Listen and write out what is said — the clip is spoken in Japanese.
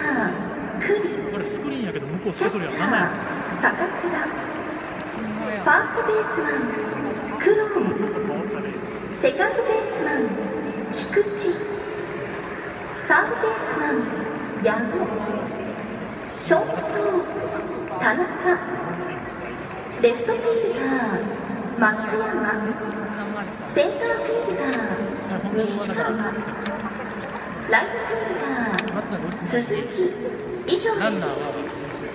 これスクリーンやけど向こうキセトルやな坂倉ファーストベースマンクローン。セカンドベースマン菊池サードベースマン矢野ショート田中。レフトフィールダー松山。センターフィールダー西川ライトフィールダー鈴木以上です。